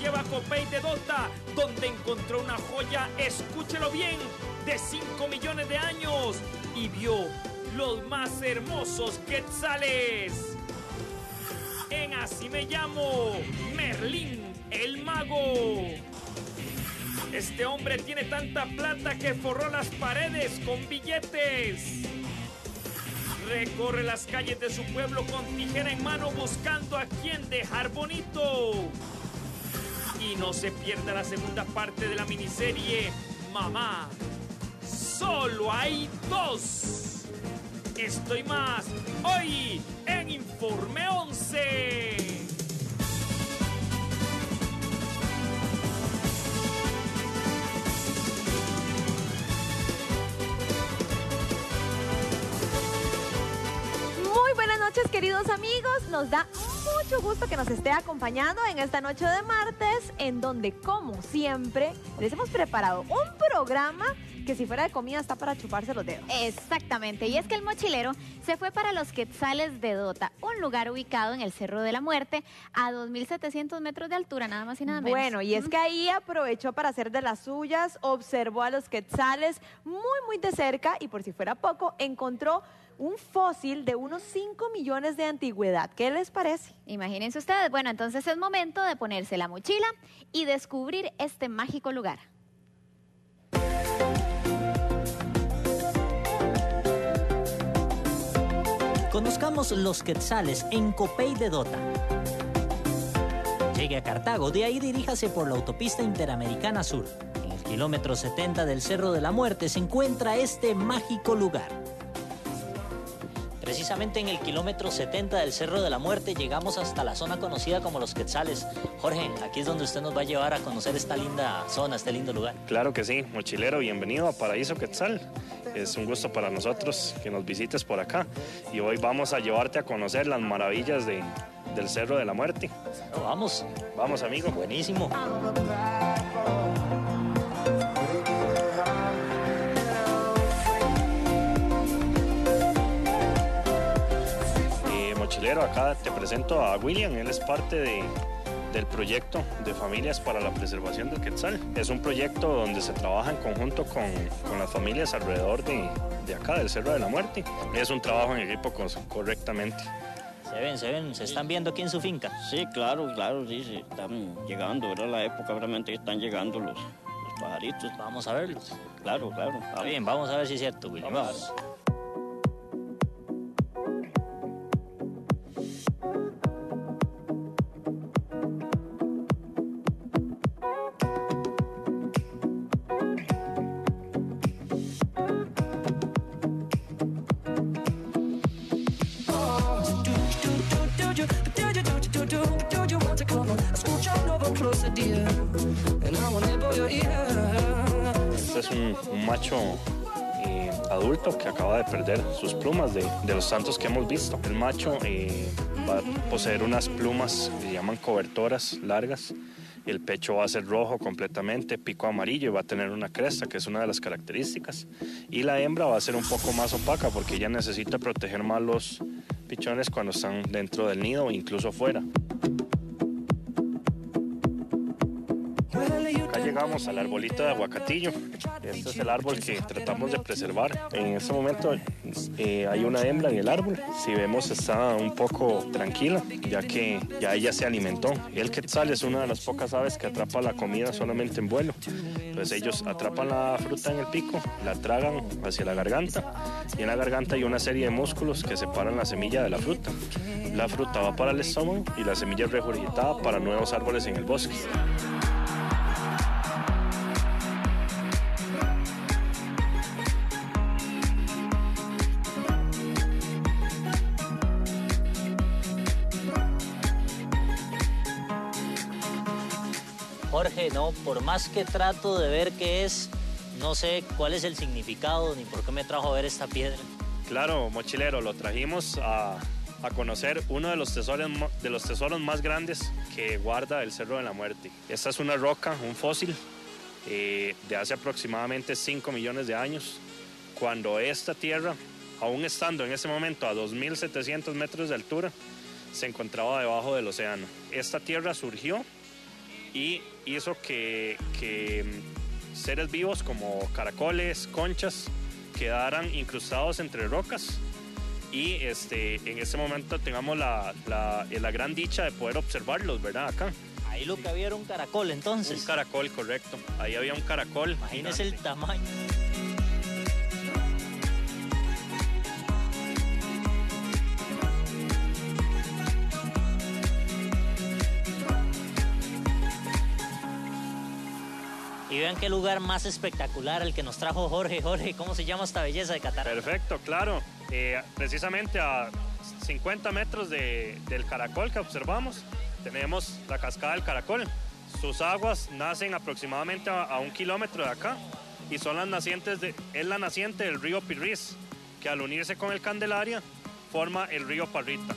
lleva a Copey de Dota, donde encontró una joya, escúchelo bien, de 5 millones de años y vio los más hermosos quetzales. En Así me llamo, Merlín el mago. Este hombre tiene tanta plata que forró las paredes con billetes. Recorre las calles de su pueblo con tijera en mano buscando a quien dejar bonito. Y no se pierda la segunda parte de la miniserie Mamá. Solo hay dos. Estoy más hoy en Informe 11. Muy buenas noches, queridos amigos. Nos da mucho gusto que nos esté acompañando en esta noche de martes, en donde, como siempre, les hemos preparado un programa que si fuera de comida está para chuparse los dedos. Exactamente, y es que el mochilero se fue para los Quetzales de Dota, un lugar ubicado en el Cerro de la Muerte, a 2.700 metros de altura, nada más y nada menos. Bueno, y es que ahí aprovechó para hacer de las suyas, observó a los quetzales muy, muy de cerca y por si fuera poco, encontró un fósil de unos 5 millones de antigüedad. ¿Qué les parece? Imagínense ustedes, bueno, entonces es momento de ponerse la mochila y descubrir este mágico lugar. Conozcamos los quetzales en Copey de Dota. Llegue a Cartago, de ahí diríjase por la autopista interamericana sur. En el kilómetro 70 del Cerro de la Muerte se encuentra este mágico lugar. Precisamente en el kilómetro 70 del Cerro de la Muerte llegamos hasta la zona conocida como Los Quetzales. Jorge, aquí es donde usted nos va a llevar a conocer esta linda zona, este lindo lugar. Claro que sí, mochilero, bienvenido a Paraíso Quetzal. Es un gusto para nosotros que nos visites por acá. Y hoy vamos a llevarte a conocer las maravillas de, del Cerro de la Muerte. vamos. Vamos, amigo. Buenísimo. Mochilero, acá te presento a William. Él es parte de, del proyecto de Familias para la Preservación del Quetzal. Es un proyecto donde se trabaja en conjunto con, con las familias alrededor de, de, acá, del Cerro de la Muerte. Es un trabajo en equipo correctamente. Se ven, se ven, se están viendo aquí en su finca. Sí, claro, claro, sí, sí están llegando, ¿verdad? La época realmente están llegando los, los pajaritos. Vamos a verlos. Claro, claro. Está bien, vamos a ver si es cierto, William. Vamos. Este macho eh, adulto que acaba de perder sus plumas de, de, los tantos que hemos visto. El macho eh, va a poseer unas plumas que se llaman cobertoras largas. El pecho va a ser rojo completamente, pico amarillo y va a tener una cresta, que es una de las características. Y la hembra va a ser un poco más opaca porque ella necesita proteger más los pichones cuando están dentro del nido o incluso fuera. Llegamos al arbolito de aguacatillo. Este es el árbol que tratamos de preservar. En este momento eh, hay una hembra en el árbol. Si vemos está un poco tranquila, ya que ya ella se alimentó. El quetzal es una de las pocas aves que atrapa la comida solamente en vuelo. Entonces ellos atrapan la fruta en el pico, la tragan hacia la garganta y en la garganta hay una serie de músculos que separan la semilla de la fruta. La fruta va para el estómago y la semilla es regurgitada para nuevos árboles en el bosque. Jorge, no, por más que trato de ver qué es, no sé cuál es el significado ni por qué me trajo a ver esta piedra. Claro, mochilero, lo trajimos a, a conocer uno de los, tesoros, de los tesoros más grandes que guarda el Cerro de la Muerte. Esta es una roca, un fósil eh, de hace aproximadamente 5 millones de años, cuando esta tierra, aún estando en ese momento a 2.700 metros de altura, se encontraba debajo del océano. Esta tierra surgió y hizo que, que mm, seres vivos como caracoles, conchas, quedaran incrustados entre rocas y este, en ese momento tengamos la, la, la gran dicha de poder observarlos, ¿verdad? Acá. Ahí lo que había era un caracol entonces. Un caracol, correcto. Ahí había un caracol. Imagínese el tamaño. Y vean qué lugar más espectacular el que nos trajo Jorge. Jorge, ¿cómo se llama esta belleza de Catarata? Perfecto, claro. Eh, precisamente a 50 metros de- del caracol que observamos, tenemos la cascada del caracol. Sus aguas nacen aproximadamente a, a un kilómetro de acá y son las nacientes de, es la naciente del río Pirris, que al unirse con el Candelaria forma el río Parrita.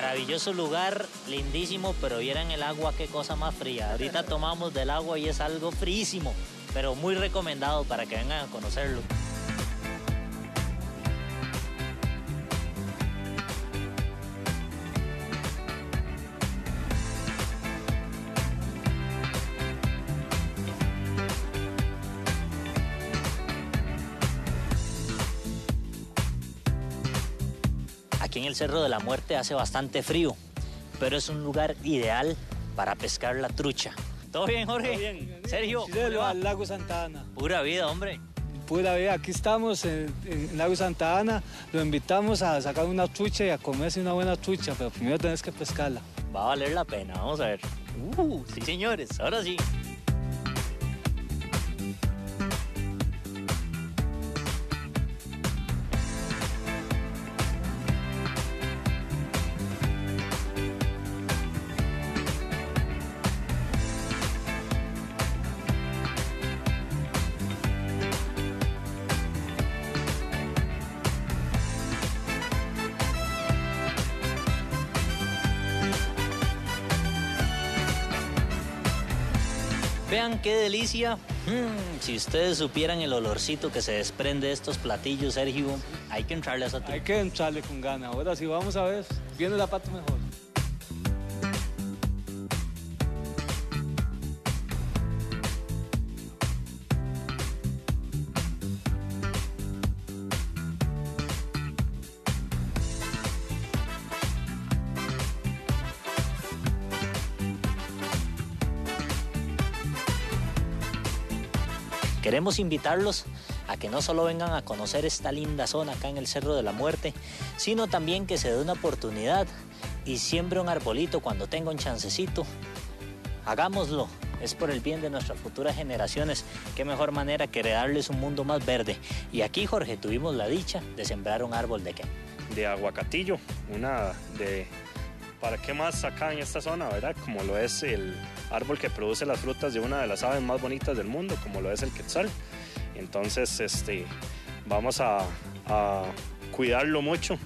Maravilloso lugar, lindísimo, pero vieran el agua, qué cosa más fría. Ahorita tomamos del agua y es algo fríísimo, pero muy recomendado para que vengan a conocerlo. El Cerro de la Muerte hace bastante frío, pero es un lugar ideal para pescar la trucha. ¿Todo bien, Jorge? bien. Sergio, al Lago Santa Ana. Pura vida, hombre. Pura vida, aquí estamos en, en Lago Santa Ana. Lo invitamos a sacar una trucha y a comerse una buena trucha, pero primero tenés que pescarla. Va a valer la pena, vamos a ver. Uh, sí, señores, ahora sí. Vean qué delicia. Mm, si ustedes supieran el olorcito que se desprende de estos platillos, Sergio, hay que entrarle a esa Hay que entrarle con gana. Ahora sí, vamos a ver. Viene la pata mejor. Queremos invitarlos a que no solo vengan a conocer esta linda zona acá en el Cerro de la Muerte, sino también que se dé una oportunidad y siembre un arbolito cuando tenga un chancecito. Hagámoslo, es por el bien de nuestras futuras generaciones. Qué mejor manera que heredarles un mundo más verde. Y aquí, Jorge, tuvimos la dicha de sembrar un árbol de qué? de aguacatillo, una de... ¿Para qué más acá en esta zona, verdad? Como lo es el árbol que produce las frutas de una de las aves más bonitas del mundo, como lo es el quetzal. Entonces, este, vamos a, a cuidarlo mucho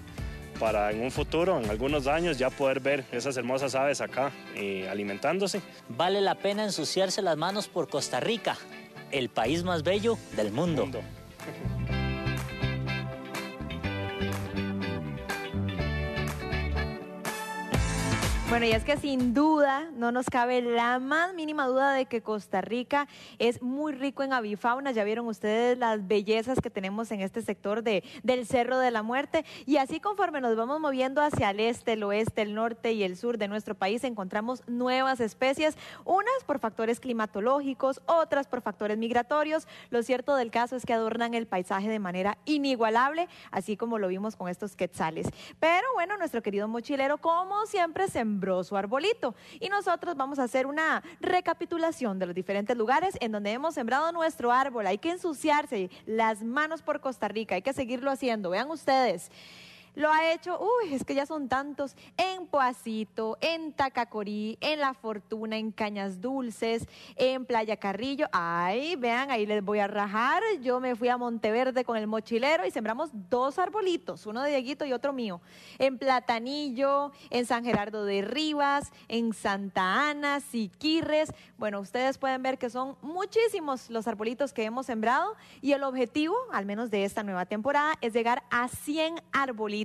para en un futuro, en algunos años, ya poder ver esas hermosas aves acá eh, alimentándose. Vale la pena ensuciarse las manos por Costa Rica, el país más bello del mundo. Mundo. Bueno, y es que sin duda no nos cabe la más mínima duda de que Costa Rica es muy rico en avifauna. Ya vieron ustedes las bellezas que tenemos en este sector de, del Cerro de la Muerte. Y así conforme nos vamos moviendo hacia el este, el oeste, el norte y el sur de nuestro país, encontramos nuevas especies, unas por factores climatológicos, otras por factores migratorios. Lo cierto del caso es que adornan el paisaje de manera inigualable, así como lo vimos con estos quetzales. Pero bueno, nuestro querido mochilero, como siempre, sembró su arbolito. Y nosotros vamos a hacer una recapitulación de los diferentes lugares en donde hemos sembrado nuestro árbol. Hay que ensuciarse las manos por Costa Rica, hay que seguirlo haciendo. Vean ustedes. Lo ha hecho, uy, es que ya son tantos, en Poacito, en Tacacorí, en La Fortuna, en Cañas Dulces, en Playa Carrillo. Ay, vean, ahí les voy a rajar. Yo me fui a Monteverde con el mochilero y sembramos dos arbolitos, uno de Dieguito y otro mío. En Platanillo, en San Gerardo de Rivas, en Santa Ana, Siquirres. Bueno, ustedes pueden ver que son muchísimos los arbolitos que hemos sembrado y el objetivo, al menos de esta nueva temporada, es llegar a 100 arbolitos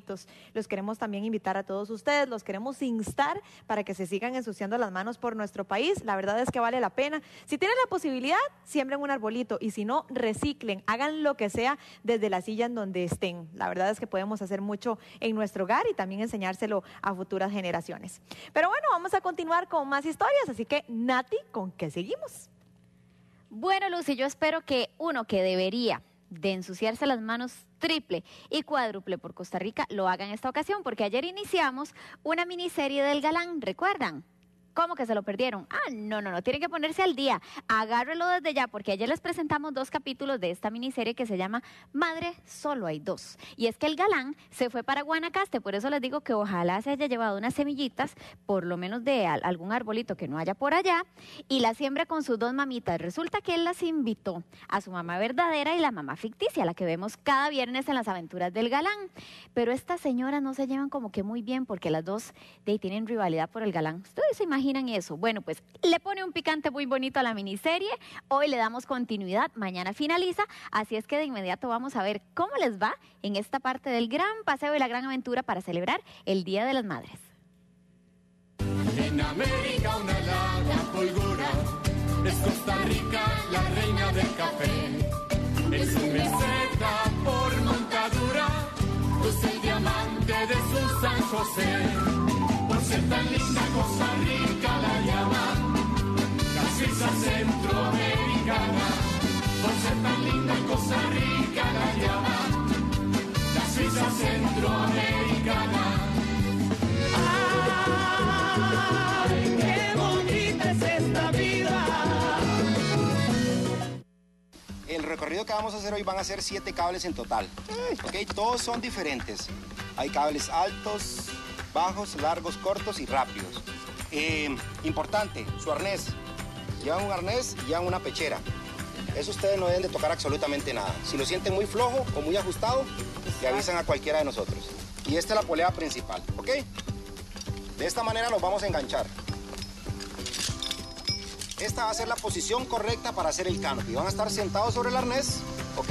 Los queremos también invitar a todos ustedes, los queremos instar para que se sigan ensuciando las manos por nuestro país. La verdad es que vale la pena. Si tienen la posibilidad, siembren un arbolito y si no, reciclen, hagan lo que sea desde la silla en donde estén. La verdad es que podemos hacer mucho en nuestro hogar y también enseñárselo a futuras generaciones. Pero bueno, vamos a continuar con más historias, así que Nati, ¿con qué seguimos? Bueno, Lucy, yo espero que uno que debería de ensuciarse las manos triple y cuádruple por Costa Rica lo haga en esta ocasión, porque ayer iniciamos una miniserie del galán, ¿recuerdan? ¿Cómo que se lo perdieron? Ah, no, no, no, tienen que ponerse al día. Agárrelo desde ya, porque ayer les presentamos dos capítulos de esta miniserie que se llama Madre, solo hay dos. Y es que el galán se fue para Guanacaste, por eso les digo que ojalá se haya llevado unas semillitas, por lo menos de al- algún arbolito que no haya por allá, y la siembra con sus dos mamitas. Resulta que él las invitó a su mamá verdadera y la mamá ficticia, la que vemos cada viernes en las aventuras del galán. Pero estas señoras no se llevan como que muy bien porque las dos de ahí tienen rivalidad por el galán. ¿Ustedes se imaginan eso? Bueno, pues le pone un picante muy bonito a la miniserie. Hoy le damos continuidad, mañana finaliza. Así es que de inmediato vamos a ver cómo les va en esta parte del gran paseo y la gran aventura para celebrar el Día de las Madres. En América una larga fulgura, es Costa Rica la reina del café. Es un meseta por montadura, luce el diamante de su San José. Por ser tan linda Costa Rica la llaman, la Suiza centroamericana. Por ser tan linda Costa Rica la llaman, la Suiza centroamericana. ¡Ay, qué bonita es esta vida! El recorrido que vamos a hacer hoy van a ser siete cables en total. ¿ok? Todos son diferentes. Hay cables altos, bajos, largos, cortos y rápidos. Eh, importante, su arnés. Llevan un arnés y llevan una pechera. Eso ustedes no deben de tocar absolutamente nada. Si lo sienten muy flojo o muy ajustado, le avisan a cualquiera de nosotros. Y esta es la polea principal, ¿ok? De esta manera nos vamos a enganchar. Esta va a ser la posición correcta para hacer el canopy. Van a estar sentados sobre el arnés, ¿ok?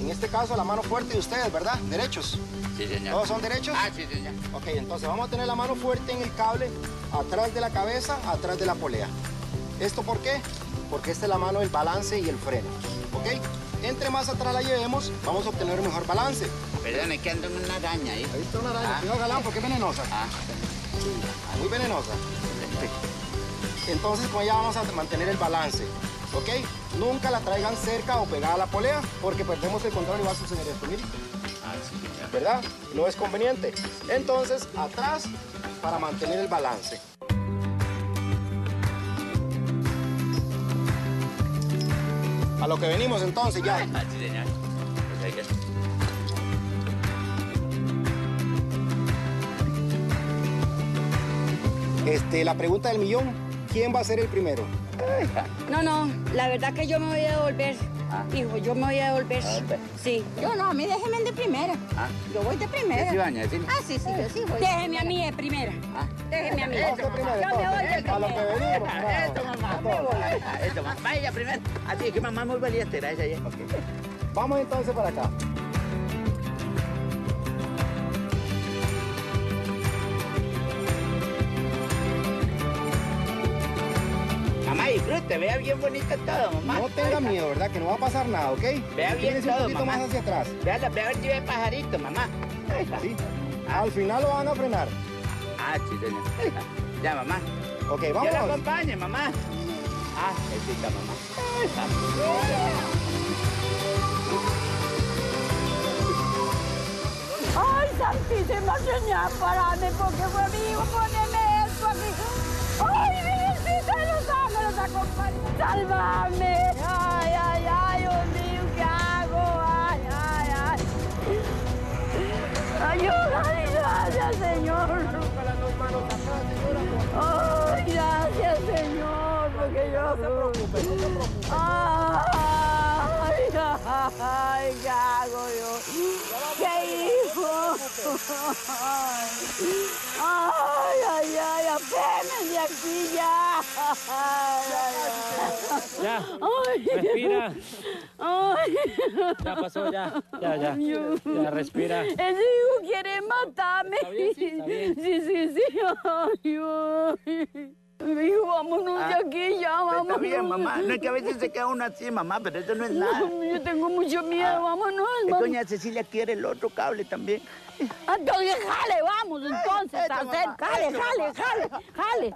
En este caso la mano fuerte de ustedes, ¿verdad? Derechos. Sí, señor. ¿Todos son derechos? Ah, sí, señor. Ok, entonces vamos a tener la mano fuerte en el cable, atrás de la cabeza, atrás de la polea. ¿Esto por qué? Porque esta es la mano del balance y el freno, ¿ok? Entre más atrás la llevemos, vamos a obtener un mejor balance. Perdone, que ando en una araña ahí. Ahí está una araña, Ah. cuidado galán, porque es venenosa. Ah, Muy venenosa. Entonces con ella vamos a mantener el balance, ¿ok? Nunca la traigan cerca o pegada a la polea, porque perdemos el control y va a suceder esto, miren. ¿Verdad? No es conveniente. Entonces, atrás para mantener el balance. A lo que venimos entonces ya. Pues. Este, la pregunta del millón, ¿quién va a ser el primero? No, no, la verdad que yo me voy a devolver. Ah. Hijo, yo me voy a devolver. A. Sí. Yo no, a mí déjeme de primera. Ah. Yo voy de primera. ¿Sí baña, sí? Ah, sí, sí, yo sí voy. Déjeme a mí de primera. Ah. Déjeme a mí. Primero, Yo me voy de entonces. A lo que primera. venimos. Esto, mamá. Ah, Esto, mamá. Vaya primero. Así que mamá muy valiente, gracias. ya. Vamos entonces para acá. Disfrute, vea bien bonito todo, mamá. No tenga miedo, ¿verdad? Que no va a pasar nada, ¿ok? Vea bien Tienes un todo, poquito mamá. más hacia atrás. Vea, la- vea ve pajarito, mamá. ¿sí? Al final lo van a frenar. Ah, sí, señor. Ya, mamá. Ok, Yo la vamos. acompañe, mamá. Ah, besita, mamá. Ay, santísima señora, parame, porque fue a mí, poneme esto a mí. Ay, Virgencita de los ángeles, acompáñame. Sálvame. Ay, ay, ay, Dios mío, ¿qué hago? Ay, ay, ay. Ayúdame, gracias, Señor. Ay, gracias, Señor, porque yo... No se preocupe, no se preocupe. Ay, ay, ¿qué hago yo? ¿Qué hijo? Ay, ay, ay, ay, apéndense aquí ya. Ya. Ay. Respira. Ay. Ya pasó, ya. Ya, ya. Ya, respira. Ese hijo quiere matarme. Sí, sí, sí. Ay, ay. Hijo, vámonos de aquí ya, vámonos. Está bien, mamá. No es que a veces se queda uno así, mamá, pero eso no es nada. Yo tengo mucho miedo, vámonos. Es vamos. Doña Cecilia quiere el otro cable también. Entonces, jale, vamos, entonces, jale, jale, mamá. jale, jale.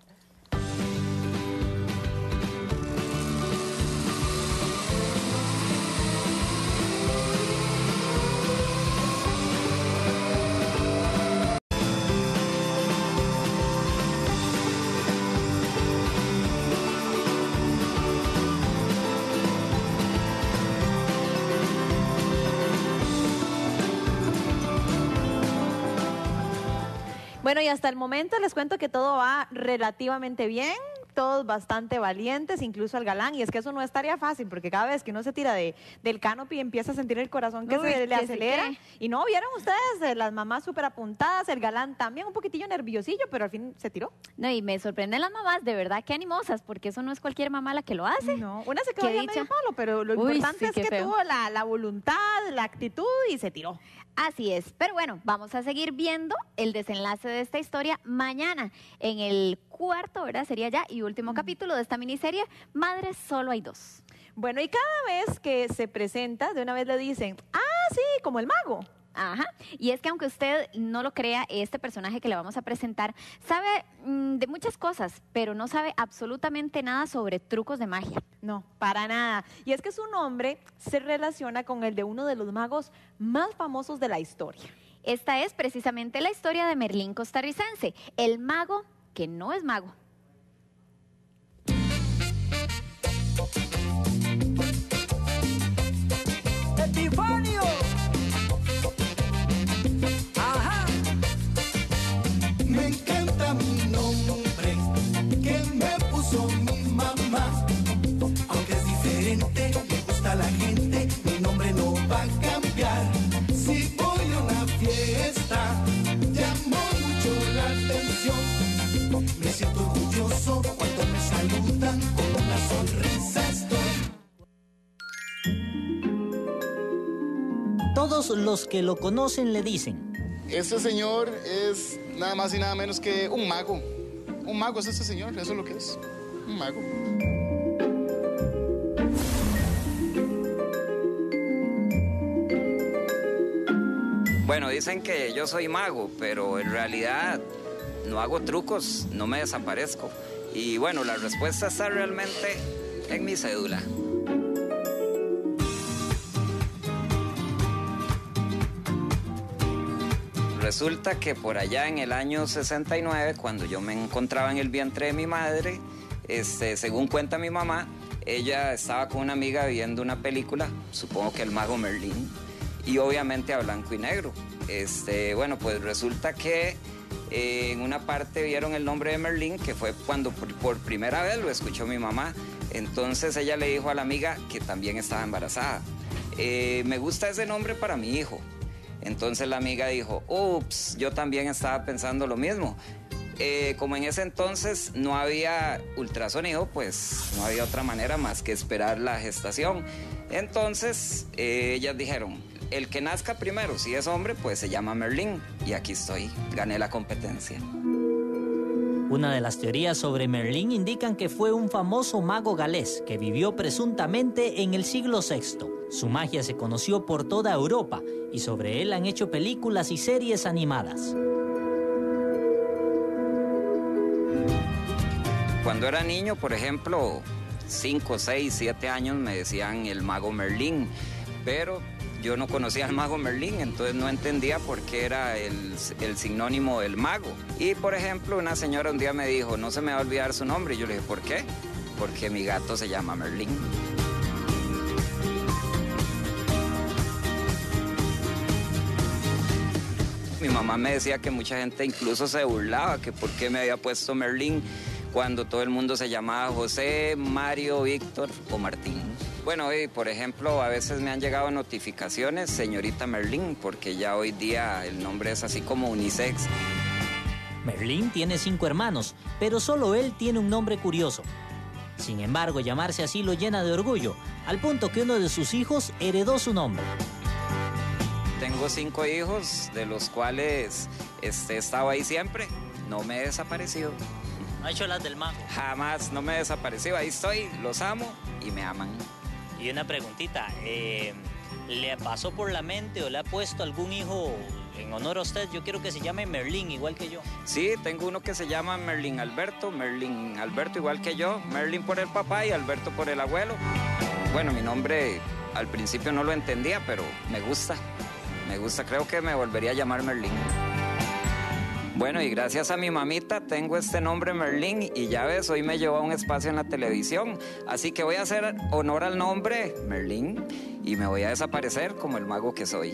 Bueno, y hasta el momento les cuento que todo va relativamente bien, todos bastante valientes, incluso el galán, y es que eso no es tarea fácil, porque cada vez que uno se tira de, del canopy empieza a sentir el corazón que Uy, se le que acelera. Y no, vieron ustedes, eh, las mamás súper apuntadas, el galán también un poquitillo nerviosillo, pero al fin se tiró. No, y me sorprenden las mamás, de verdad, qué animosas, porque eso no es cualquier mamá la que lo hace. No, una se quedó ya medio palo, pero lo Uy, importante sí, es que feo. tuvo la, la voluntad, la actitud y se tiró. Así es, pero bueno, vamos a seguir viendo el desenlace de esta historia mañana en el cuarto, ¿verdad? Sería ya y último capítulo de esta miniserie, Madres solo hay dos. Bueno, y cada vez que se presenta, de una vez le dicen, ah, sí, como el mago. Ajá. Y es que aunque usted no lo crea, este personaje que le vamos a presentar sabe mm, de muchas cosas, pero no sabe absolutamente nada sobre trucos de magia. No, para nada. Y es que su nombre se relaciona con el de uno de los magos más famosos de la historia. Esta es precisamente la historia de Merlín costarricense, el mago que no es mago. Todos los que lo conocen le dicen, Este señor es nada más y nada menos que un mago. Un mago es este señor, eso es lo que es. Un mago. Bueno, dicen que yo soy mago, pero en realidad no hago trucos, no me desaparezco. Y bueno, la respuesta está realmente en mi cédula. Resulta que por allá en el año 69, cuando yo me encontraba en el vientre de mi madre, este, según cuenta mi mamá, ella estaba con una amiga viendo una película, supongo que el mago Merlín, y obviamente a blanco y negro. Este, bueno, pues resulta que eh, en una parte vieron el nombre de Merlín, que fue cuando por, primera vez lo escuchó mi mamá. Entonces ella le dijo a la amiga que también estaba embarazada. "Eh, me gusta ese nombre para mi hijo. Entonces la amiga dijo, ups, yo también estaba pensando lo mismo. Eh, como en ese entonces no había ultrasonido, pues no había otra manera más que esperar la gestación. Entonces eh, ellas dijeron, el que nazca primero, si es hombre, pues se llama Merlín. Y aquí estoy, gané la competencia. Una de las teorías sobre Merlín indican que fue un famoso mago galés que vivió presuntamente en el siglo VI. Su magia se conoció por toda Europa y sobre él han hecho películas y series animadas. Cuando era niño, por ejemplo, 5, 6, 7 años me decían el mago Merlín, pero yo no conocía al mago Merlín, entonces no entendía por qué era el, el sinónimo del mago. Y por ejemplo, una señora un día me dijo, no se me va a olvidar su nombre, y yo le dije, ¿por qué? Porque mi gato se llama Merlín. Mi mamá me decía que mucha gente incluso se burlaba, que por qué me había puesto Merlín cuando todo el mundo se llamaba José, Mario, Víctor o Martín. Bueno, y por ejemplo, a veces me han llegado notificaciones, señorita Merlín, porque ya hoy día el nombre es así como unisex. Merlín tiene cinco hermanos, pero solo él tiene un nombre curioso. Sin embargo, llamarse así lo llena de orgullo, al punto que uno de sus hijos heredó su nombre. Tengo cinco hijos, de los cuales este, he estado ahí siempre. No me he desaparecido. No ha hecho las del mago. Jamás, no me he desaparecido. Ahí estoy, los amo y me aman. Y una preguntita, eh, ¿le pasó por la mente o le ha puesto algún hijo en honor a usted? Yo quiero que se llame Merlín, igual que yo. Sí, tengo uno que se llama Merlin Alberto, Merlin Alberto igual que yo, Merlin por el papá y Alberto por el abuelo. Bueno, mi nombre al principio no lo entendía, pero me gusta. Me gusta, creo que me volvería a llamar Merlín. Bueno, y gracias a mi mamita tengo este nombre Merlín y ya ves, hoy me llevó a un espacio en la televisión. Así que voy a hacer honor al nombre Merlín y me voy a desaparecer como el mago que soy.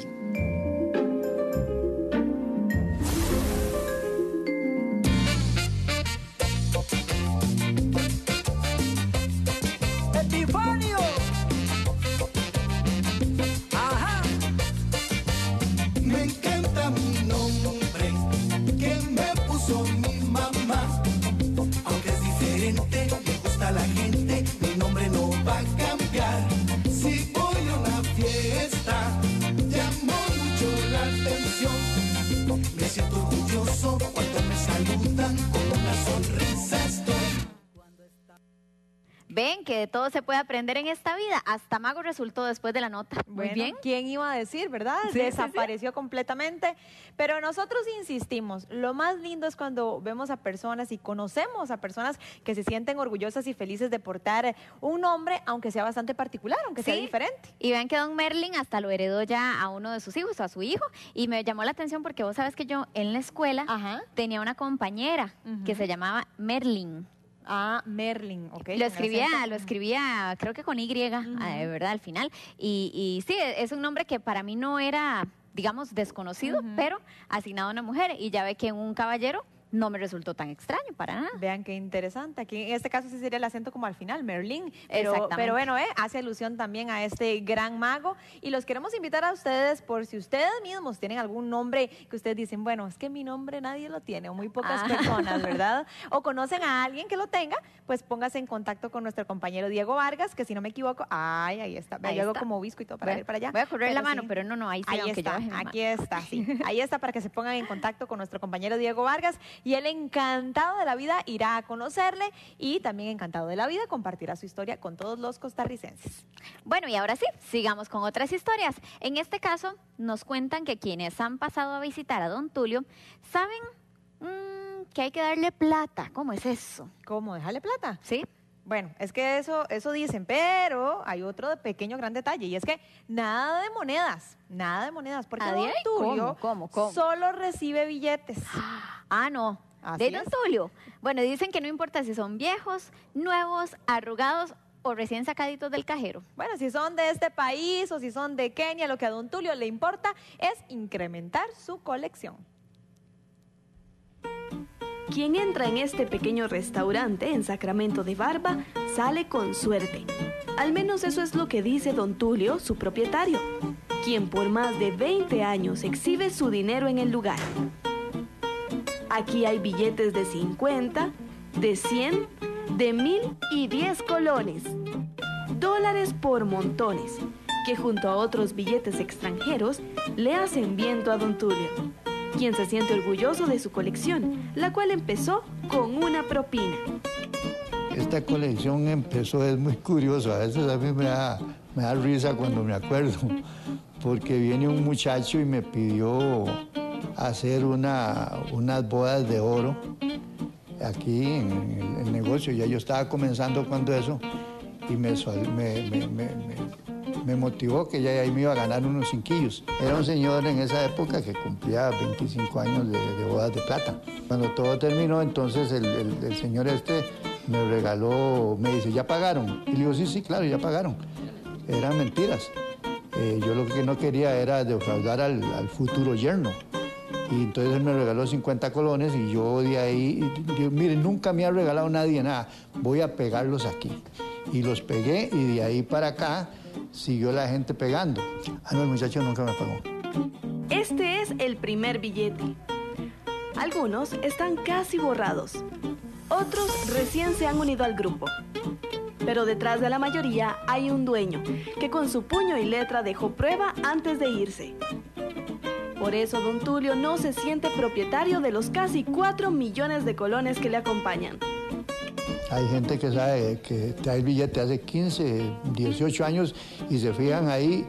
Ven que de todo se puede aprender en esta vida. Hasta mago resultó después de la nota. Muy Bueno, bien. ¿Quién iba a decir, verdad? Sí, sí, Desapareció completamente. Pero nosotros insistimos, lo más lindo es cuando vemos a personas y conocemos a personas que se sienten orgullosas y felices de portar un nombre, aunque sea bastante particular, aunque sea diferente. Y vean que don Merlin hasta lo heredó ya a uno de sus hijos, a su hijo. Y me llamó la atención porque vos sabes que yo en la escuela tenía una compañera que se llamaba Merlin. Ah, Merlin, ok. Lo escribía, lo escribía, creo que con Y, eh, ¿verdad? Al final. Y, y sí, es un nombre que para mí no era, digamos, desconocido, pero asignado a una mujer. Y ya ve que un caballero no me resultó tan extraño para nada. Vean qué interesante. Aquí en este caso sí sería el acento como al final, Merlin. Pero, Exactamente. pero bueno, eh, hace alusión también a este gran mago. Y los queremos invitar a ustedes por si ustedes mismos tienen algún nombre que ustedes dicen, bueno, es que mi nombre nadie lo tiene, o muy pocas Ah. personas, ¿verdad? O conocen a alguien que lo tenga, pues póngase en contacto con nuestro compañero Diego Vargas, que si no me equivoco, ay, ahí está. Ahí yo hago como todo para Voy ir para allá. voy a correr la mano, pero no, no, ahí sí, Ahí yo está, mano. aquí está, sí. Ahí está para que se pongan en contacto con nuestro compañero Diego Vargas y él encantado de la vida irá a conocerle y también encantado de la vida compartirá su historia con todos los costarricenses. Bueno, y ahora sí, sigamos con otras historias. En este caso, nos cuentan que quienes han pasado a visitar a don Tulio saben mm, que hay que darle plata. ¿Cómo es eso? ¿Cómo? ¿Dejarle plata? Sí. Bueno, es que eso, eso dicen, pero hay otro pequeño gran detalle y es que nada de monedas, nada de monedas, porque ¿Ah, don? Tulio ¿Cómo? ¿Cómo? ¿Cómo? solo recibe billetes. Ah, no. Así de don es. Tulio. Bueno, dicen que no importa si son viejos, nuevos, arrugados o recién sacaditos del cajero. Bueno, si son de este país o si son de Kenia, lo que a don Tulio le importa es incrementar su colección. Quien entra en este pequeño restaurante en Sacramento de Barba sale con suerte. Al menos eso es lo que dice don Tulio, su propietario, quien por más de 20 años exhibe su dinero en el lugar. Aquí hay billetes de 50, de 100, de 1000 y 10 colones. Dólares por montones, que junto a otros billetes extranjeros le hacen viento a don Tulio quien se siente orgulloso de su colección, la cual empezó con una propina. Esta colección empezó, es muy curioso, a veces a mí me da, me da risa cuando me acuerdo, porque viene un muchacho y me pidió hacer una, unas bodas de oro aquí en el, negocio, ya yo estaba comenzando cuando eso, y me, me- me- me- motivó que ya ahí me iba a ganar unos cinquillos. Era un señor en esa época que cumplía 25 años de, de bodas de plata. Cuando todo terminó, entonces el, el- el señor este me regaló, me dice, ¿ya pagaron? Y le digo, sí, sí, claro, ya pagaron. Eran mentiras. Eh, yo lo que no quería era defraudar al, al futuro yerno. Y entonces él me regaló 50 colones y yo de ahí, digo, mire, nunca me ha regalado nadie nada, voy a pegarlos aquí. Y los pegué y de ahí para acá siguió la gente pegando. Ah, no, el muchacho nunca me pagó. Este es el primer billete. Algunos están casi borrados. Otros recién se han unido al grupo. Pero detrás de la mayoría hay un dueño que con su puño y letra dejó prueba antes de irse. Por eso don Tulio no se siente propietario de los casi 4 millones de colones que le acompañan. Hay gente que sabe que trae el billete hace 15, 18 años y se fijan ahí,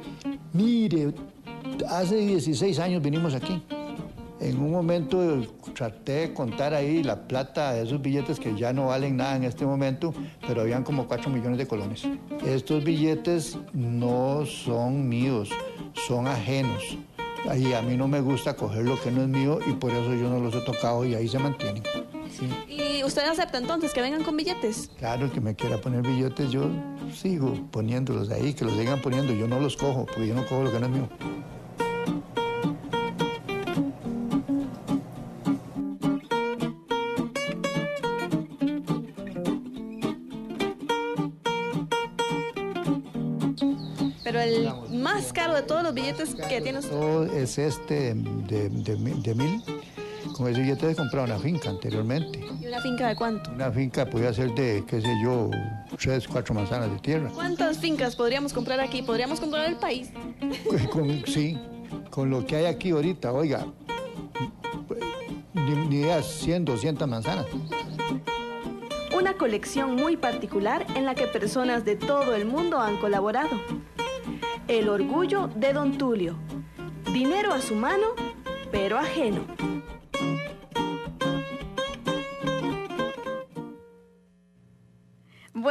mire, hace 16 años vinimos aquí. En un momento traté de contar ahí la plata de esos billetes que ya no valen nada en este momento, pero habían como 4 millones de colones. Estos billetes no son míos, son ajenos. Y a mí no me gusta coger lo que no es mío y por eso yo no los he tocado y ahí se mantienen. Sí. ¿Y usted acepta entonces que vengan con billetes? Claro, el que me quiera poner billetes, yo sigo poniéndolos ahí, que los sigan poniendo. Yo no los cojo, porque yo no cojo lo que no es mío. Pero el más caro de todos los billetes que tiene usted. Todo es este de, de mi- de mil. Con ese billete he comprado una finca anteriormente. ¿Y una finca de cuánto? Una finca podía ser de, qué sé yo, tres, cuatro manzanas de tierra. ¿Cuántas fincas podríamos comprar aquí? ¿Podríamos comprar el país? Con- sí, con lo que hay aquí ahorita, oiga, ni, ni idea, 100, 200 manzanas. Una colección muy particular en la que personas de todo el mundo han colaborado. El orgullo de Don Tulio. Dinero a su mano, pero ajeno.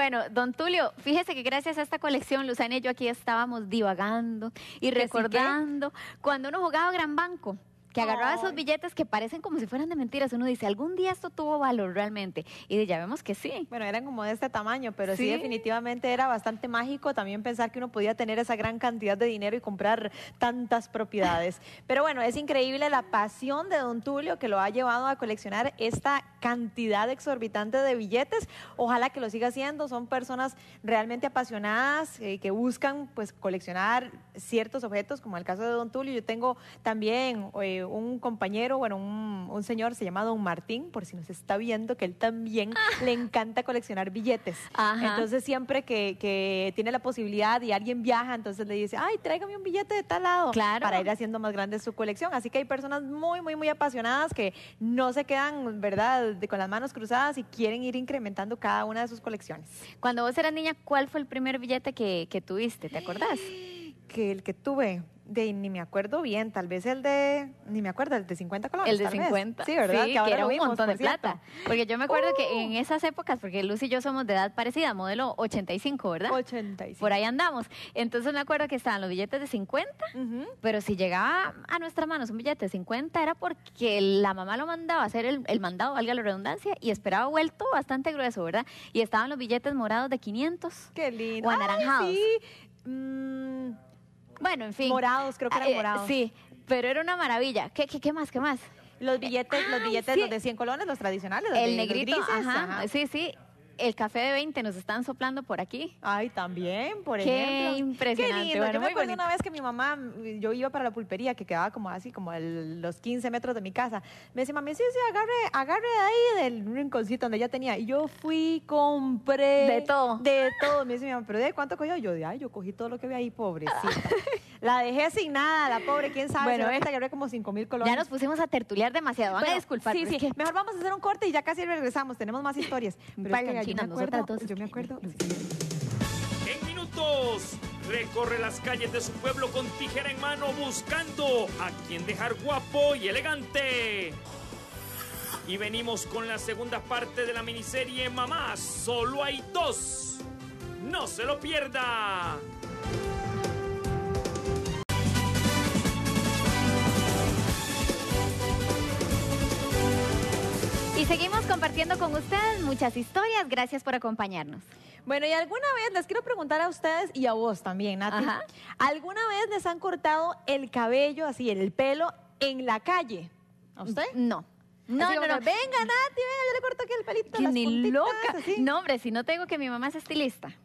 Bueno, don Tulio, fíjese que gracias a esta colección, Luzana y yo aquí estábamos divagando y recordando cuando uno jugaba Gran Banco. Que agarraba esos billetes que parecen como si fueran de mentiras. Uno dice, algún día esto tuvo valor realmente. Y ya vemos que sí. Bueno, eran como de este tamaño, pero sí. Sí. definitivamente era bastante mágico también pensar que uno podía tener esa gran cantidad de dinero y comprar tantas propiedades. pero bueno, es increíble la pasión de Don Tulio que lo ha llevado a coleccionar esta cantidad exorbitante de billetes. Ojalá que lo siga haciendo. Son personas realmente apasionadas eh, que buscan pues coleccionar ciertos objetos, como el caso de Don Tulio. Yo tengo también eh, un compañero, bueno, un, un señor, se llama Don Martín, por si nos está viendo, que él también le encanta coleccionar billetes. Ajá. Entonces siempre que, que tiene la posibilidad y alguien viaja, entonces le dice, ay, tráigame un billete de tal lado Claro. para ir haciendo más grande su colección. Así que hay personas muy, muy, muy apasionadas que no se quedan, ¿verdad?, de- con las manos cruzadas y quieren ir incrementando cada una de sus colecciones. Cuando vos eras niña, ¿cuál fue el primer billete que, que tuviste? ¿Te acordás? Que el que tuve, de ni me acuerdo bien, tal vez el de, ni me acuerdo, el de 50 colones. El de tal vez. 50. Sí, ¿verdad? Sí, ahora que era lo un montón de cierto. plata. Porque yo me acuerdo que Uh. en esas épocas, porque Lucy y yo somos de edad parecida, modelo 85, ¿verdad? 85. Por ahí andamos. Entonces me acuerdo que estaban los billetes de 50, Ujú. pero si llegaba a nuestras manos un billete de 50 era porque la mamá lo mandaba a hacer el, el mandado, valga la redundancia, y esperaba vuelto bastante grueso, ¿verdad? Y estaban los billetes morados de 500. Qué lindo. O Ay, anaranjados. sí. Mm, Bueno, en fin. Morados, creo que eran Ah, eh, morados. Sí, pero era una maravilla. ¿Qué, qué, qué más? ¿Qué más? Los billetes, los Ay, billetes, sí. los de 100 colones, los tradicionales, los El de- los negrito, grises, ajá, ajá. Sí, sí. El café de 20 nos están soplando por aquí. Ay, también, por Qué ejemplo. impresionante, Qué lindo. bueno, yo me acuerdo bonito. una vez que mi mamá, yo iba para la pulpería, que quedaba como así, como a los 15 metros de mi casa. Me decía, mami, sí, sí, agarre, agarre de ahí del rinconcito donde ella tenía. Y yo fui, compré. De todo. De todo. Me dice mi mamá, ¿pero de cuánto cogió? Yo, de, ay, yo cogí todo lo que vi ahí, pobrecita. la dejé sin nada, la pobre, quién sabe. Bueno, Bueno, eh, agarré como 5 mil colones. Ya nos pusimos a tertuliar demasiado. Van a Pero, disculpar. Sí, sí. es que- Mejor vamos a hacer un corte y ya casi regresamos. Tenemos más historias. Pero yo me acuerdo, nosotras dos. yo me acuerdo. En minutos, recorre las calles de su pueblo con tijera en mano buscando a quien dejar guapo y elegante. Y venimos con la segunda parte de la miniserie Mamá, solo hay dos. No se lo pierda. Y seguimos compartiendo con ustedes muchas historias. Gracias por acompañarnos. Bueno, y alguna vez les quiero preguntar a ustedes y a vos también, Nati. Ajá. ¿Alguna vez les han cortado el cabello, así, el pelo, en la calle? ¿A usted? No. No, Así no, no. Venga, Nati, venga, yo le corto aquí el pelito. Que las ni puntitas", loca. así. No, hombre, si no tengo que mi mamá es estilista.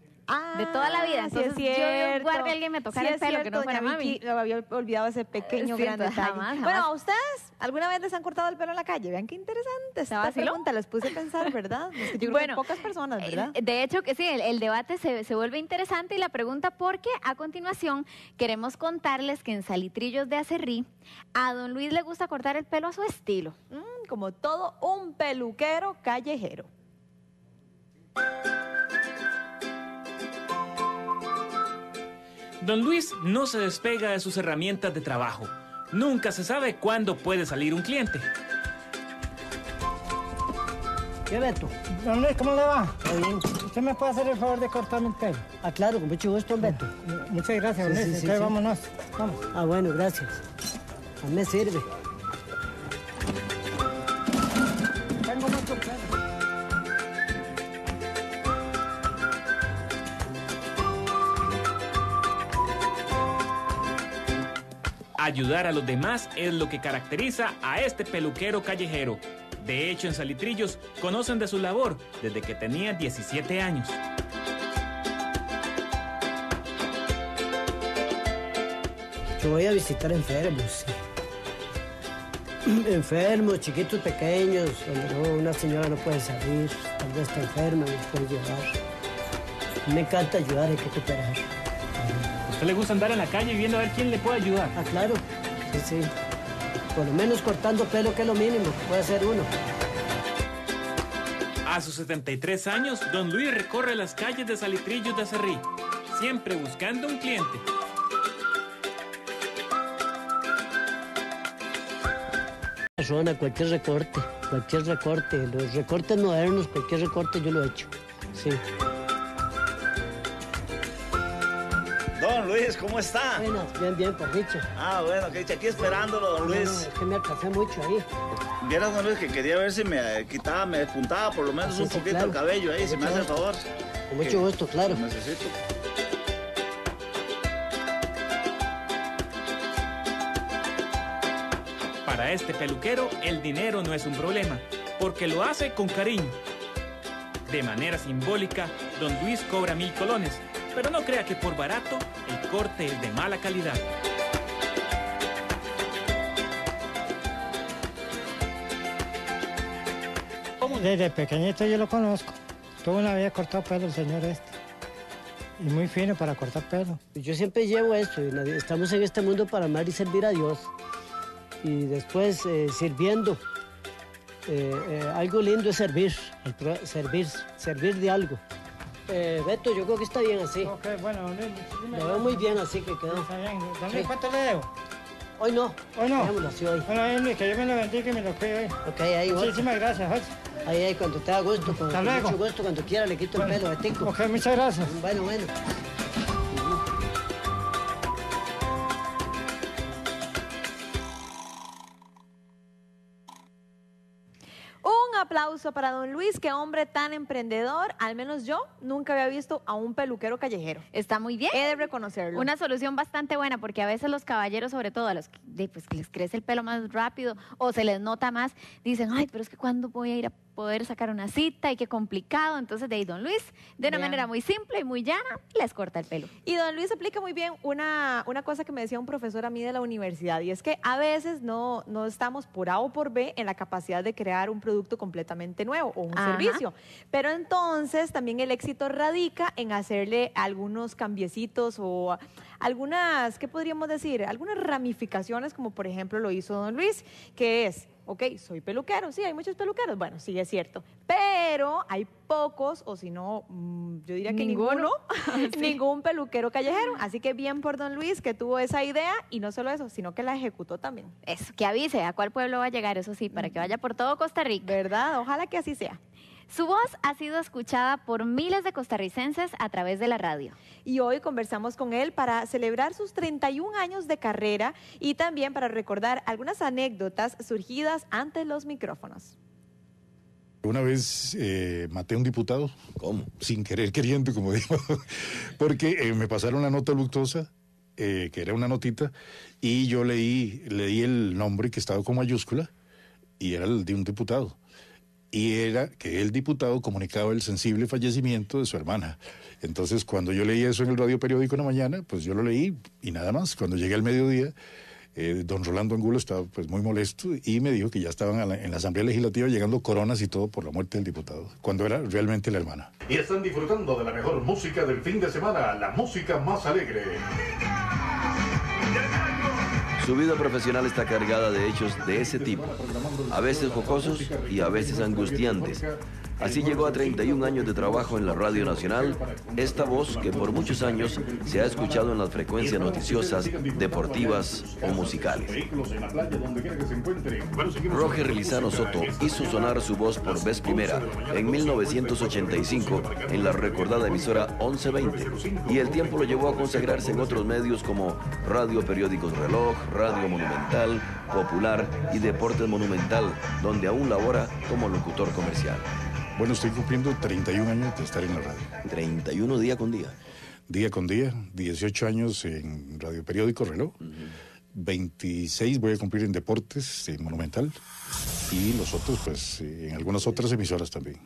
De toda la vida. Ah, sí es Entonces yo digo, cierto. guarde a alguien me tocara Sí el pelo, que no fuera mami. Lo había olvidado ese pequeño Es gran cierto, detalle. jamás, jamás. Bueno, ¿a ustedes alguna vez les han cortado el pelo en la calle? Vean qué interesante esta vaciló? pregunta, les puse a pensar, ¿verdad? Es que yo creo Bueno, que pocas personas, ¿verdad? Eh, De hecho, que sí, el, el debate se, se vuelve interesante y la pregunta porque a continuación queremos contarles que en Salitrillos de Acerrí a don Luis le gusta cortar el pelo a su estilo. Mm, como todo un peluquero callejero. Don Luis no se despega de sus herramientas de trabajo. Nunca se sabe cuándo puede salir un cliente. ¿Qué Beto? Don Luis, ¿cómo le va? ¿Usted me puede hacer el favor de cortarme el pelo? Ah, claro, con mucho gusto, Beto. Muchas gracias, don Sí, Luis. sí, sí, Entonces sí. vámonos. Vamos. Ah, bueno, gracias. A mí me sirve. Ayudar a los demás es lo que caracteriza a este peluquero callejero. De hecho, en Salitrillos conocen de su labor desde que tenía 17 años. Yo voy a visitar enfermos. Enfermos, chiquitos pequeños, donde no, una señora no puede salir, tal vez está enferma, nos puede llevar. Me encanta ayudar, hay que. ¿A usted le gusta andar en la calle viendo a ver quién le puede ayudar? Ah, claro. Sí, sí. Por lo menos cortando pelo, que es lo mínimo que puede hacer uno. A sus 73 años, don Luis recorre las calles de Salitrillos de Acerrí, siempre buscando un cliente. Zona, cualquier recorte, cualquier recorte, los recortes modernos, cualquier recorte yo lo he hecho. Sí. Luis, ¿cómo está? Buenas, bien, bien, por dicho. Ah, bueno, que aquí esperándolo, don No, no, Luis. es que me atrasé mucho ahí. Vieras, don Luis, que quería ver si me quitaba, me despuntaba por lo menos Sí, un sí, poquito claro. el cabello ahí, Con si me hace el favor. Con mucho Que gusto, claro. lo Necesito. Para este peluquero, el dinero no es un problema, porque lo hace con cariño. De manera simbólica, don Luis cobra mil colones, pero no crea que por barato el corte es de mala calidad. Desde pequeñito yo lo conozco. Tuvo una vida cortado pelo el señor este. Y muy fino para cortar pelo. Yo siempre llevo esto, estamos en este mundo para amar y servir a Dios. Y después eh, sirviendo. Eh, eh, algo lindo es servir, servir, servir de algo. Eh, Beto, yo creo que está bien así. Ok, bueno, don Luis. Lo veo muy bien así que quedó. Está bien. Don Sí. ¿cuánto le debo? Hoy no. Hoy no. Dejémoslo así hoy. Bueno, Luis, que Dios me lo bendiga y me lo cuide hoy. Ok, ahí voy. Muchísimas gracias, José. Ahí, ahí, cuando te da gusto, con, Hasta con luego. mucho gusto, cuando quiera le quito el pelo, Betico. Ok, muchas gracias. Bueno, bueno. Aplauso para don Luis, qué hombre tan emprendedor. Al menos yo nunca había visto a un peluquero callejero. Está muy bien. He de reconocerlo. Una solución bastante buena porque a veces los caballeros, sobre todo a los que pues, les crece el pelo más rápido o se les nota más, dicen, ay, pero es que cuándo voy a ir a poder sacar una cita y qué complicado. Entonces, de ahí don Luis, de una manera muy simple y muy llana, les corta el pelo. Y don Luis explica muy bien una, una cosa que me decía un profesor a mí de la universidad, y es que a veces no, no estamos por A o por B en la capacidad de crear un producto completamente nuevo o un Ajá. servicio. Pero entonces también el éxito radica en hacerle algunos cambiecitos o algunas, ¿qué podríamos decir? Algunas ramificaciones, como por ejemplo lo hizo don Luis, que es... Ok, soy peluquero, sí, hay muchos peluqueros, bueno, sí es cierto, pero hay pocos, o si no, mm, yo diría que Ninguno. ninguno, ningún peluquero callejero. Así que bien por don Luis que tuvo esa idea y no solo eso, sino que la ejecutó también. Eso, que avise a cuál pueblo va a llegar, eso sí, para que vaya por todo Costa Rica. ¿Verdad? Ojalá que así sea. Su voz ha sido escuchada por miles de costarricenses a través de la radio. Y hoy conversamos con él para celebrar sus 31 años de carrera y también para recordar algunas anécdotas surgidas ante los micrófonos. Una vez eh, maté a un diputado. ¿Cómo? Sin querer queriendo, como digo. Porque eh, me pasaron la nota luctuosa, eh, que era una notita, y yo leí, leí el nombre que estaba con mayúscula y era el de un diputado. Y era que el diputado comunicaba el sensible fallecimiento de su hermana. Entonces, cuando yo leí eso en el radio periódico en la mañana, pues yo lo leí y nada más. Cuando llegué al mediodía, eh, don Rolando Angulo estaba pues muy molesto y me dijo que ya estaban en la Asamblea Legislativa llegando coronas y todo por la muerte del diputado, cuando era realmente la hermana. Y están disfrutando de la mejor música del fin de semana, la música más alegre. Su vida profesional está cargada de hechos de ese tipo, a veces jocosos y a veces angustiantes. Así llegó a 31 años de trabajo en la Radio Nacional, esta voz que por muchos años se ha escuchado en las frecuencias noticiosas, deportivas o musicales. Roger Lizano Soto hizo sonar su voz por vez primera en 1985 en la recordada emisora 1120 y el tiempo lo llevó a consagrarse en otros medios como Radio Periódicos Reloj, Radio Monumental, Popular y Deportes Monumental, donde aún labora como locutor comercial. Bueno, estoy cumpliendo 31 años de estar en la radio. 31 día con día. Día con día, 18 años en Radio Periódico Reloj, 26 voy a cumplir en Deportes, en Monumental, y los otros, pues, eh, en algunas otras emisoras también.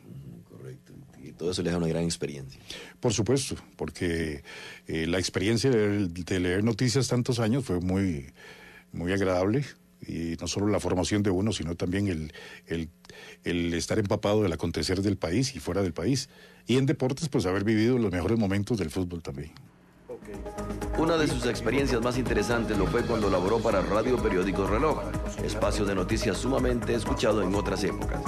Y todo eso le da una gran experiencia. Por supuesto, porque eh, la experiencia de, de leer noticias tantos años fue muy, muy agradable. Y no solo la formación de uno, sino también el, el, el estar empapado del acontecer del país y fuera del país. Y en deportes, pues haber vivido los mejores momentos del fútbol también. Una de sus experiencias más interesantes lo fue cuando laboró para Radio Periódicos Reloj, espacio de noticias sumamente escuchado en otras épocas.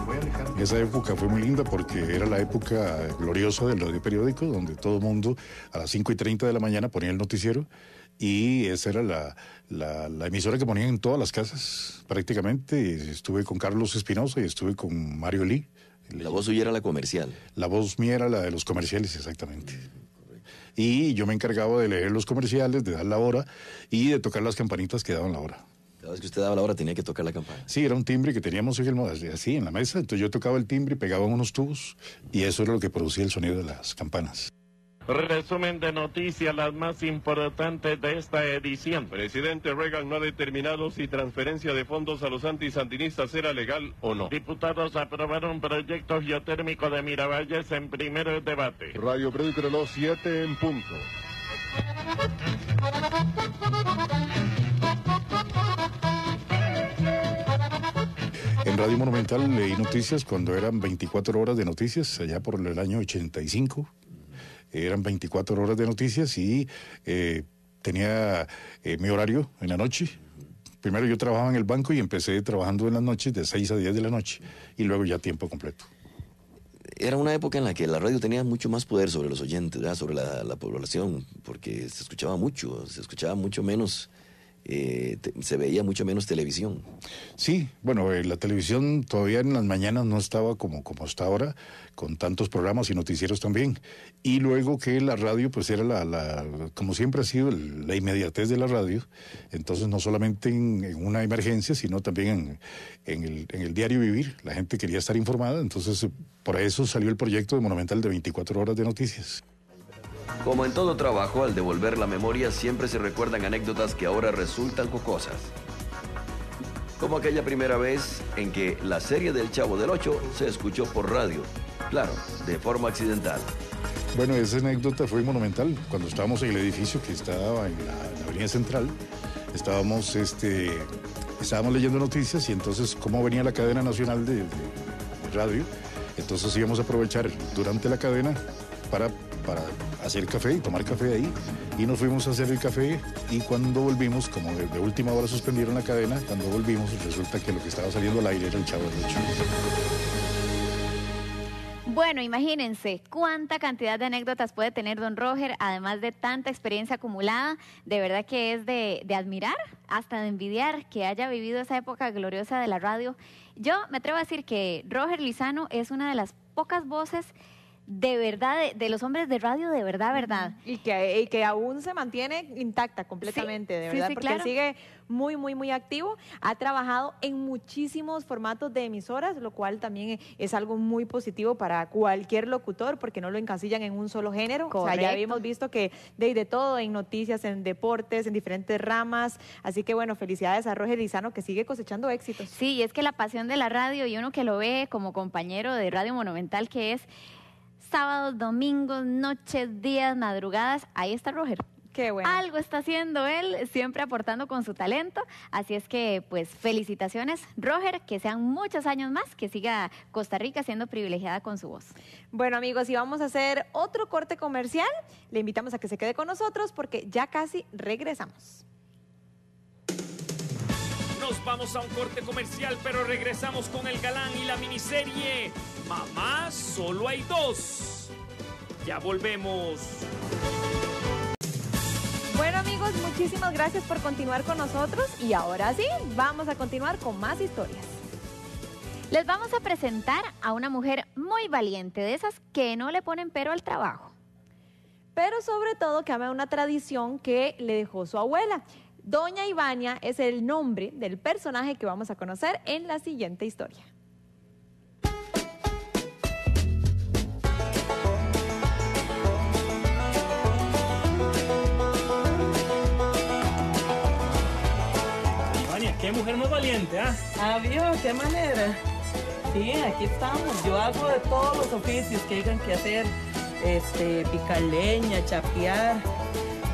Esa época fue muy linda porque era la época gloriosa del radio periódico, donde todo el mundo a las 5 y 30 de la mañana ponía el noticiero y esa era la, la- la emisora que ponían en todas las casas prácticamente. Y estuve con Carlos Espinosa y estuve con Mario Lee. La voz suya era la comercial. La voz mía era la de los comerciales, exactamente. Y yo me encargaba de leer los comerciales, de dar la hora y de tocar las campanitas que daban la hora. Cada vez que usted daba la hora tenía que tocar la campana. Sí, era un timbre que teníamos así en la mesa, entonces yo tocaba el timbre pegaba unos tubos y eso era lo que producía el sonido de las campanas. Resumen de noticias, las más importantes de esta edición. Presidente Reagan no ha determinado si transferencia de fondos a los antisandinistas era legal o no. Diputados aprobaron proyecto geotérmico de Miravalles en primer debate. Radio Periódico Reloj 7 en punto. En Radio Monumental leí noticias cuando eran 24 horas de noticias, allá por el año 85. Eran 24 horas de noticias y eh, tenía eh, mi horario en la noche. Primero yo trabajaba en el banco y empecé trabajando en las noches de 6 a 10 de la noche y luego ya tiempo completo. Era una época en la que la radio tenía mucho más poder sobre los oyentes, sobre la población, porque se escuchaba mucho, se escuchaba mucho menos, eh, te- se veía mucho menos televisión. Sí, bueno, eh, la televisión todavía en las mañanas no estaba como, como está ahora, con tantos programas y noticieros también. Y luego que la radio, pues era la, la- como siempre ha sido el- la inmediatez de la radio, entonces no solamente en, una emergencia, sino también en, en el, en el diario vivir. La gente quería estar informada, entonces eh, por eso salió el proyecto de Monumental de 24 horas de noticias. Como en todo trabajo, al devolver la memoria siempre se recuerdan anécdotas que ahora resultan jocosas. Como aquella primera vez en que la serie del Chavo del Ocho se escuchó por radio. Claro, de forma accidental. Bueno, esa anécdota fue monumental. Cuando estábamos en el edificio que estaba en la, en la Avenida Central, estábamos, este, estábamos leyendo noticias y entonces, ¿cómo venía la cadena nacional de radio? Entonces íbamos a aprovechar durante la cadena para, para hacer café y tomar café ahí. Y nos fuimos a hacer el café y cuando volvimos, como de, de última hora suspendieron la cadena, cuando volvimos resulta que lo que estaba saliendo al aire era el Chavo del Ocho. Bueno, imagínense cuánta cantidad de anécdotas puede tener don Roger, además de tanta experiencia acumulada. De verdad que es de, de admirar, hasta de envidiar que haya vivido esa época gloriosa de la radio. Yo me atrevo a decir que Roger Lizano es una de las pocas voces de verdad, de, de los hombres de radio de verdad, verdad. Y que, y que aún se mantiene intacta completamente, de verdad, sí, porque claro. sigue muy, muy, muy activo. Ha trabajado en muchísimos formatos de emisoras, lo cual también es algo muy positivo para cualquier locutor, porque no lo encasillan en un solo género. O sea, ya hemos visto que de, de todo, en noticias, en deportes, en diferentes ramas. Así que bueno, felicidades a Roger Lizano, que sigue cosechando éxitos. Sí, y es que la pasión de la radio y uno que lo ve como compañero de Radio Monumental, que es sábados, domingos, noches, días, madrugadas, ahí está Roger. Qué bueno. Algo está haciendo él, siempre aportando con su talento. Así es que, pues, felicitaciones, Roger, que sean muchos años más, que siga Costa Rica siendo privilegiada con su voz. Bueno amigos, y vamos a hacer otro corte comercial. Le invitamos a que se quede con nosotros porque ya casi regresamos. Nos vamos a un corte comercial, pero regresamos con el galán y la miniserie Mamá, solo hay dos. Ya volvemos. Bueno amigos, muchísimas gracias por continuar con nosotros y ahora sí, vamos a continuar con más historias. Les vamos a presentar a una mujer muy valiente, de esas que no le ponen pero al trabajo. Pero sobre todo que ama una tradición que le dejó su abuela. Doña Ivania es el nombre del personaje que vamos a conocer en la siguiente historia. Ivania, qué mujer más valiente, ¿ah? Ah, vio, qué manera. Sí, aquí estamos. Yo hago de todos los oficios que hayan que hacer. Este, picar leña, chapear.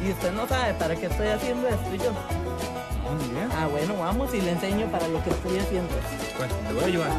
Y usted no sabe para qué estoy haciendo esto yo. Ah, bueno, vamos y le enseño para lo que estoy haciendo. Bueno, te voy a ayudar.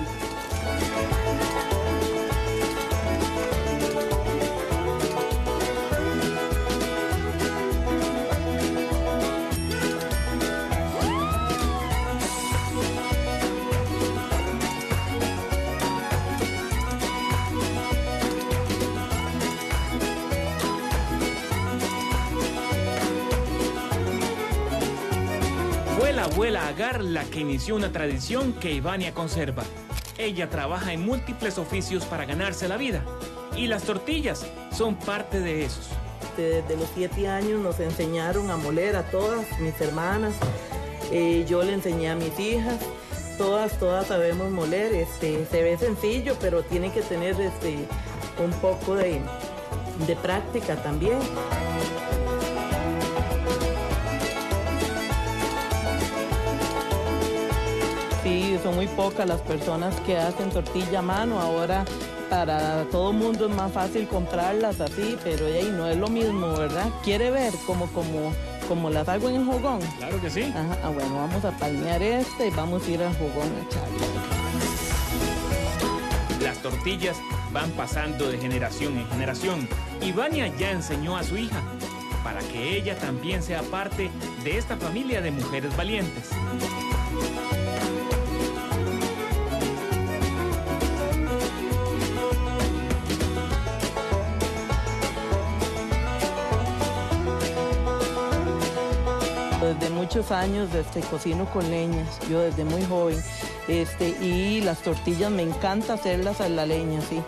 Abuela Agar la que inició una tradición que Ivania conserva. Ella trabaja en múltiples oficios para ganarse la vida. Y las tortillas son parte de esos. Desde los siete años nos enseñaron a moler a todas mis hermanas. Eh, yo le enseñé a mis hijas. Todas, todas sabemos moler. Este, se ve sencillo, pero tiene que tener este, un poco de, de práctica también. Sí, son muy pocas las personas que hacen tortilla a mano. Ahora para todo el mundo es más fácil comprarlas así, pero ahí no es lo mismo, ¿verdad? ¿Quiere ver como, como, como las hago en el jugón? Claro que sí. Ajá, ah, bueno, vamos a palmear este y vamos a ir al jugón a echarle. Las tortillas van pasando de generación en generación. Ivania ya enseñó a su hija para que ella también sea parte de esta familia de mujeres valientes. Muchos años este, cocino con leñas, yo desde muy joven. Este, y las tortillas me encanta hacerlas a la leña, sí.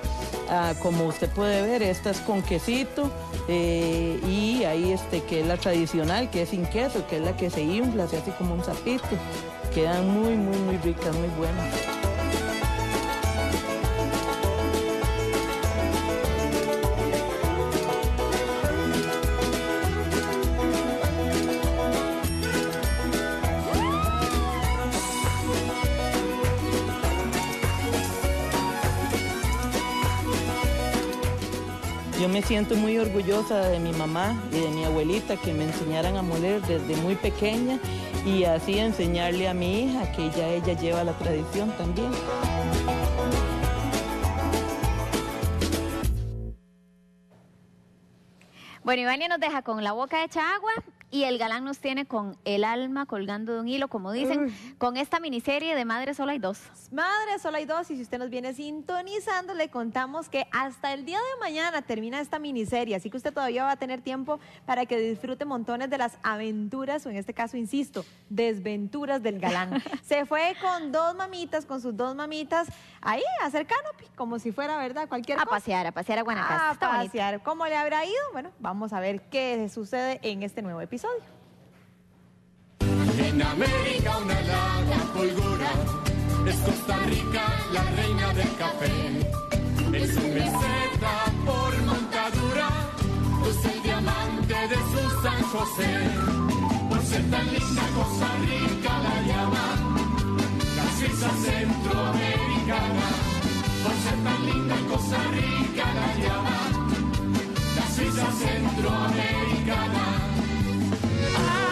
Ah, como usted puede ver, esta es con quesito eh, y ahí este, que es la tradicional, que es sin queso, que es la que se infla, se hace como un sapito. Quedan muy, muy, muy ricas, muy buenas. Siento muy orgullosa de mi mamá y de mi abuelita que me enseñaran a moler desde muy pequeña y así enseñarle a mi hija que ya ella lleva la tradición también. Bueno, Ivania nos deja con la boca hecha agua y el galán nos tiene con el alma colgando de un hilo, como dicen, con esta miniserie de Madre Solo hay dos. Madre, solo hay dos y si usted nos viene sintonizando, le contamos que hasta el día de mañana termina esta miniserie, así que usted todavía va a tener tiempo para que disfrute montones de las aventuras, o en este caso, insisto, desventuras del galán. Se fue con dos mamitas, con sus dos mamitas, ahí a hacer canopy, como si fuera, ¿verdad? Cualquier A cosa. pasear, a pasear a Guanacaste. A Está bonito. pasear. ¿Cómo le habrá ido? Bueno, vamos a ver qué sucede en este nuevo episodio. En América una larga fulgura, es Costa Rica la reina del café. Es un meseta por montadura, es el diamante de su San José. Por ser tan linda Costa Rica la llaman, la Suiza centroamericana. Por ser tan linda Costa Rica la llaman, la Suiza centroamericana. I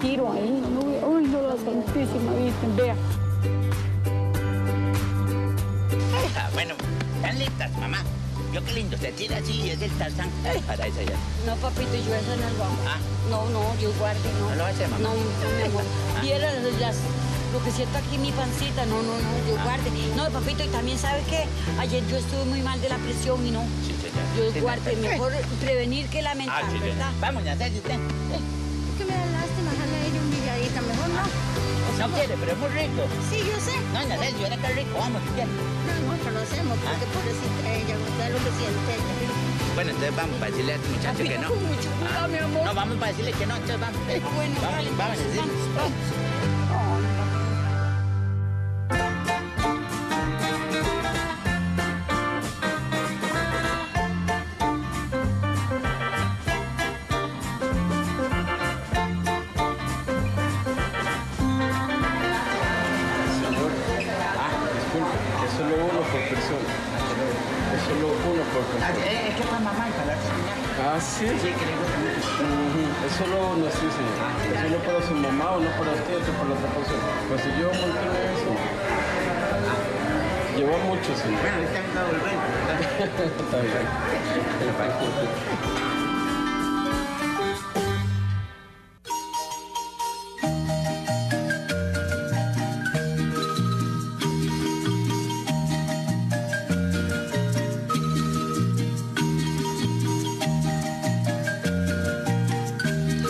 tiro ahí. No, uy, no, la Santísima Virgen, vea. Hija, bueno, tan listas, mamá. Yo qué lindo, se tira así y es el tarzán. Ay, para eso ya. No, papito, yo eso no lo hago. No, no, yo guarde, no. ¿No lo hace, mamá? No, no, mi amor. Viera las, lo que siento aquí en mi pancita. No, no, no, yo guarde. No, papito, y también, ¿sabe qué? Ayer yo estuve muy mal de la presión y no. Sí, sí. Yo Sí, guarde, sí. mejor prevenir que lamentar, Ah, sí. ¿verdad? Vamos, ya sé, usted. No quiere, pero es muy rico. Sí, yo sé. No, ya sé, yo era que rico, vamos, si quiere. No, no, pero lo hacemos, porque pobrecita ella, ¿sabes lo que siente ella? Bueno, entonces vamos para decirle a este muchacho que no. Con mucho cuidado, mi amor. No, vamos para decirle que no, entonces vamos. Bueno, vamos, vale, vamos a decirle. vamos. Pues yo volteo eso. Llevó mucho, sí. Bueno, está todo el rey. Está bien. El banco.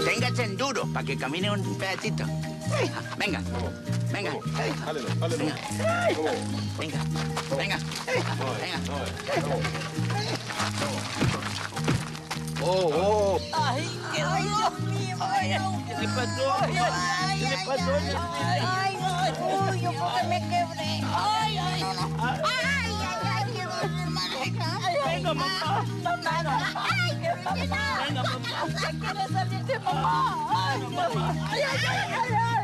Téngase en duro para que camine un pedacito. Venga. Venga, venga. hija. Venga, venga, venga, venga. Oh, oh. Ay, qué Dios mío. Ay, ¿Qué le pasó? Ay, ¿Qué le pasó? ay, ay, no, yo porque me quebré. Ay, ay. Ay, ay, ay, qué bueno, hermano. Venga, mamá. Mamá, no. Ay, qué. Venga, mamá. Ya quiere salir de mamá. Ay, mamá. Ay, ay, ay,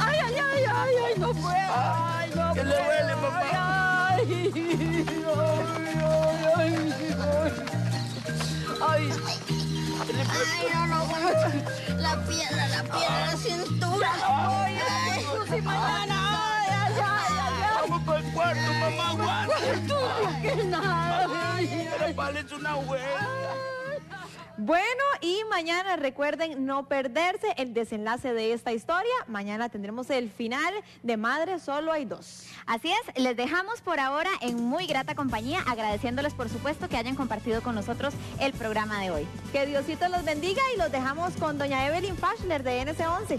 ay, ay, ay, ay, ay, no puedo. Ay, no ¿Qué puedo. le duele, papá? Ay, ay, ay, ay, ay. Ay, no, no, la pierna, la pierna, la cintura. Ay, ay, ay. Ay, ay, ay. Vamos para el cuarto, mamá, aguanta. Que nada. Ay, ay, ay. una hueá. Bueno, y mañana recuerden no perderse el desenlace de esta historia. Mañana tendremos el final de Madre Solo hay dos. Así es, les dejamos por ahora en muy grata compañía, agradeciéndoles por supuesto que hayan compartido con nosotros el programa de hoy. Que Diosito los bendiga y los dejamos con doña Evelyn Fashler de NC11.